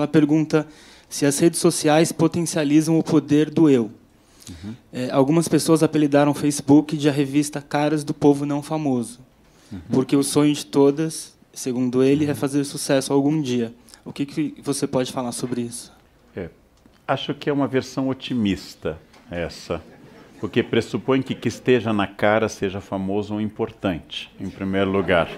ela pergunta se as redes sociais potencializam o poder do eu. Uhum. É, algumas pessoas apelidaram o Facebook de a revista Caras do Povo Não Famoso, uhum. porque o sonho de todas, segundo ele, é uhum. é fazer sucesso algum dia. O que, que você pode falar sobre isso? É, acho que é uma versão otimista essa, porque pressupõe que que esteja na cara seja famoso ou importante, em primeiro lugar.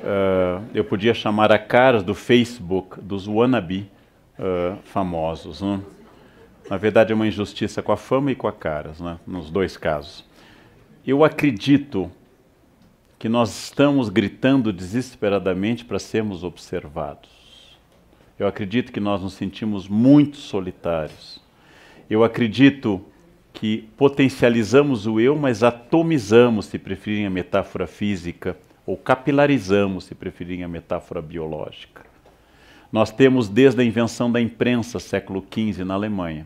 Uh, eu podia chamar a caras do Facebook dos wannabe uh, famosos. Né? Na verdade, é uma injustiça com a fama e com a caras, né? nos dois casos. Eu acredito que nós estamos gritando desesperadamente para sermos observados. Eu acredito que nós nos sentimos muito solitários. Eu acredito que potencializamos o eu, mas atomizamos, se preferirem a metáfora física, ou capilarizamos, se preferirem a metáfora biológica. Nós temos desde a invenção da imprensa, século XV, na Alemanha,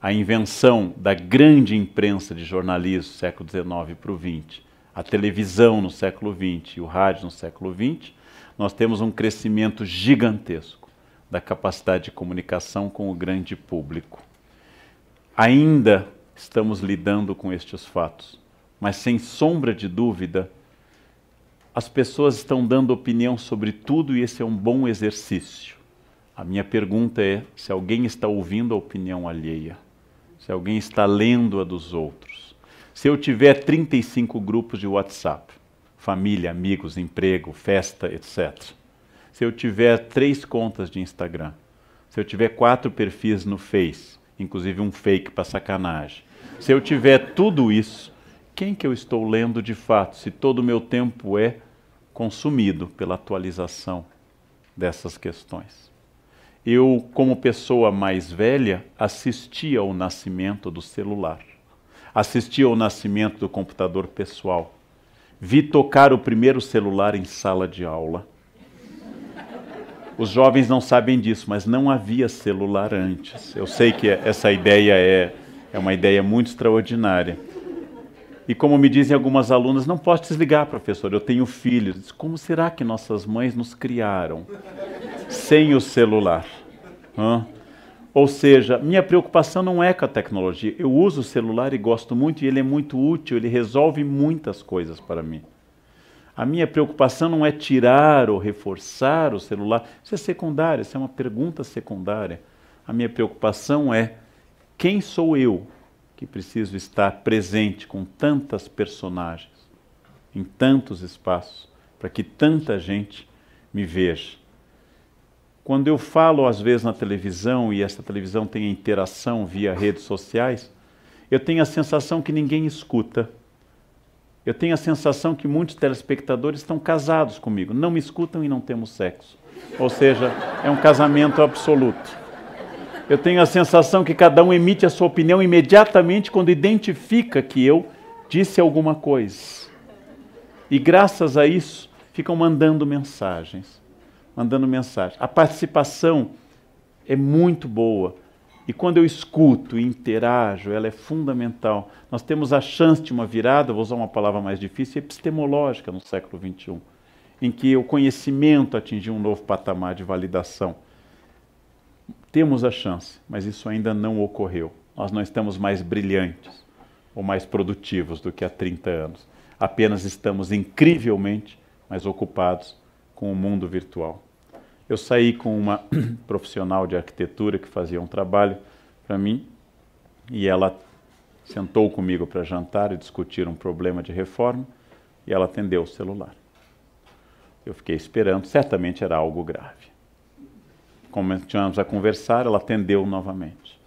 a invenção da grande imprensa de jornalismo, século XIX para o XX, a televisão no século XX e o rádio no século XX, nós temos um crescimento gigantesco da capacidade de comunicação com o grande público. Ainda estamos lidando com estes fatos, mas sem sombra de dúvida, as pessoas estão dando opinião sobre tudo e esse é um bom exercício. A minha pergunta é se alguém está ouvindo a opinião alheia se alguém está lendo a dos outros. Se eu tiver 35 grupos de WhatsApp, família, amigos, emprego, festa, etc. Se eu tiver três contas de Instagram, se eu tiver quatro perfis no Face, inclusive um fake para sacanagem, se eu tiver tudo isso, quem que eu estou lendo de fato? Se todo o meu tempo é consumido pela atualização dessas questões eu, como pessoa mais velha, assisti ao nascimento do celular, assisti ao nascimento do computador pessoal, vi tocar o primeiro celular em sala de aula. Os jovens não sabem disso, mas não havia celular antes. Eu sei que essa ideia é, é uma ideia muito extraordinária. E como me dizem algumas alunas, não posso desligar, professor, eu tenho filhos. Como será que nossas mães nos criaram sem o celular? Hã? Ou seja, minha preocupação não é com a tecnologia. Eu uso o celular e gosto muito, e ele é muito útil, ele resolve muitas coisas para mim. A minha preocupação não é tirar ou reforçar o celular. Isso é secundário, isso é uma pergunta secundária. A minha preocupação é quem sou eu que preciso estar presente com tantas personagens, em tantos espaços, para que tanta gente me veja. Quando eu falo às vezes na televisão e essa televisão tem interação via redes sociais, eu tenho a sensação que ninguém escuta. Eu tenho a sensação que muitos telespectadores estão casados comigo, não me escutam e não temos sexo. Ou seja, é um casamento absoluto. Eu tenho a sensação que cada um emite a sua opinião imediatamente quando identifica que eu disse alguma coisa. E graças a isso, ficam mandando mensagens. Mandando mensagem. A participação é muito boa. E quando eu escuto e interajo, ela é fundamental. Nós temos a chance de uma virada, vou usar uma palavra mais difícil, epistemológica no século XXI, em que o conhecimento atingiu um novo patamar de validação. Temos a chance, mas isso ainda não ocorreu. Nós não estamos mais brilhantes ou mais produtivos do que há 30 anos. Apenas estamos incrivelmente mais ocupados com o mundo virtual. Eu saí com uma profissional de arquitetura que fazia um trabalho para mim e ela sentou comigo para jantar e discutir um problema de reforma e ela atendeu o celular. Eu fiquei esperando, certamente era algo grave continuamos a conversar, ela atendeu novamente.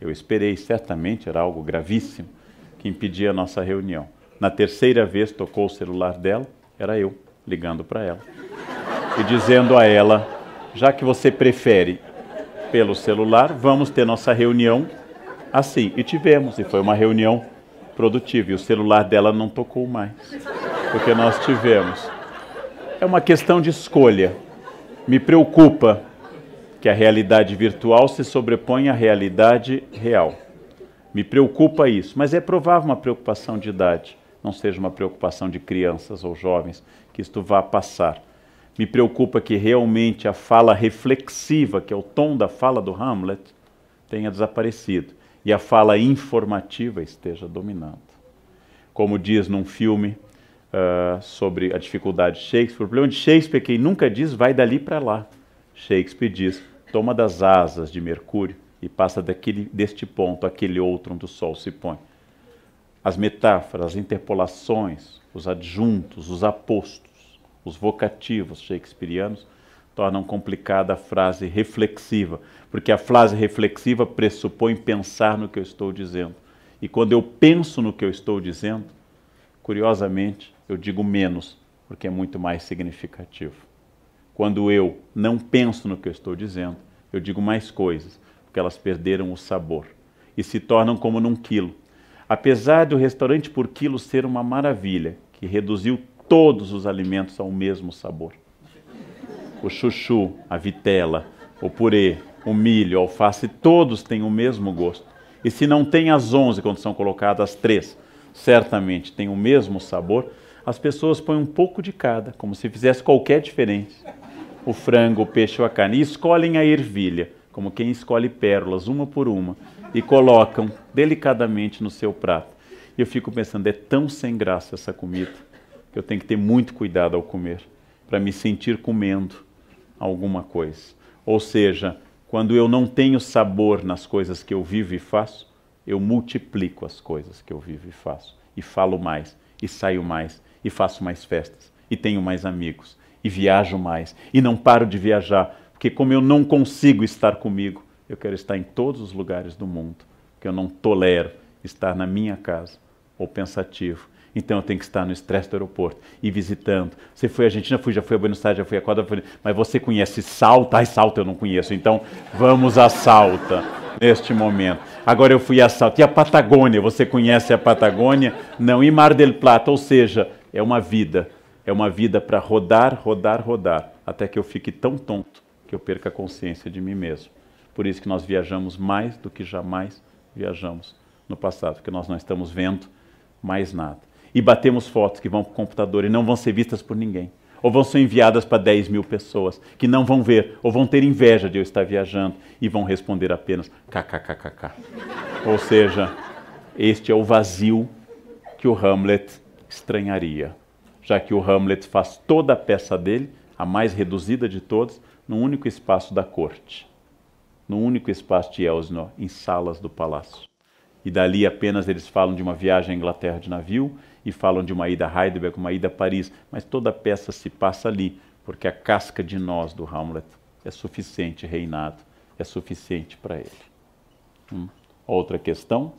Eu esperei, certamente era algo gravíssimo que impedia a nossa reunião. Na terceira vez tocou o celular dela, era eu ligando para ela e dizendo a ela: já que você prefere pelo celular, vamos ter nossa reunião assim. E tivemos, e foi uma reunião produtiva. E o celular dela não tocou mais, porque nós tivemos. É uma questão de escolha. Me preocupa que a realidade virtual se sobrepõe à realidade real. Me preocupa isso, mas é provável uma preocupação de idade, não seja uma preocupação de crianças ou jovens, que isto vá passar. Me preocupa que realmente a fala reflexiva, que é o tom da fala do Hamlet, tenha desaparecido e a fala informativa esteja dominando. Como diz num filme uh, sobre a dificuldade de Shakespeare, o problema de Shakespeare, quem nunca diz, vai dali para lá. Shakespeare diz: toma das asas de Mercúrio e passa daquele, deste ponto àquele outro onde o sol se põe. As metáforas, as interpolações, os adjuntos, os apostos, os vocativos shakespearianos tornam complicada a frase reflexiva, porque a frase reflexiva pressupõe pensar no que eu estou dizendo. E quando eu penso no que eu estou dizendo, curiosamente, eu digo menos, porque é muito mais significativo. Quando eu não penso no que eu estou dizendo, eu digo mais coisas, porque elas perderam o sabor e se tornam como num quilo. Apesar do restaurante por quilo ser uma maravilha, que reduziu todos os alimentos ao mesmo sabor o chuchu, a vitela, o purê, o milho, a alface, todos têm o mesmo gosto. E se não tem as 11 quando são colocadas as três, certamente tem o mesmo sabor, as pessoas põem um pouco de cada, como se fizesse qualquer diferença. O frango, o peixe ou a carne. E escolhem a ervilha, como quem escolhe pérolas, uma por uma, e colocam delicadamente no seu prato. E eu fico pensando, é tão sem graça essa comida, que eu tenho que ter muito cuidado ao comer, para me sentir comendo alguma coisa. Ou seja, quando eu não tenho sabor nas coisas que eu vivo e faço, eu multiplico as coisas que eu vivo e faço. E falo mais, e saio mais, e faço mais festas, e tenho mais amigos, e viajo mais, e não paro de viajar, porque como eu não consigo estar comigo, eu quero estar em todos os lugares do mundo, porque eu não tolero estar na minha casa ou pensativo então eu tenho que estar no estresse do aeroporto e visitando. Você foi à Argentina? Fui, já fui a Buenos Aires, já fui a Equador, mas você conhece Salta? Ai, Salta eu não conheço. Então vamos a Salta neste momento. Agora eu fui a Salta. E a Patagônia? Você conhece a Patagônia? Não. E Mar del Plata? Ou seja, é uma vida. É uma vida para rodar, rodar, rodar, até que eu fique tão tonto que eu perca a consciência de mim mesmo. Por isso que nós viajamos mais do que jamais viajamos no passado, porque nós não estamos vendo mais nada e batemos fotos que vão para o computador e não vão ser vistas por ninguém. Ou vão ser enviadas para 10 mil pessoas que não vão ver, ou vão ter inveja de eu estar viajando e vão responder apenas kkkk. Ou seja, este é o vazio que o Hamlet estranharia, já que o Hamlet faz toda a peça dele, a mais reduzida de todas, num único espaço da corte, num único espaço de Elsnor, em salas do palácio. E dali apenas eles falam de uma viagem à Inglaterra de navio e falam de uma ida a Heidelberg, uma ida a Paris, mas toda a peça se passa ali, porque a casca de nós do Hamlet é suficiente, reinado, é suficiente para ele. Hum. Outra questão?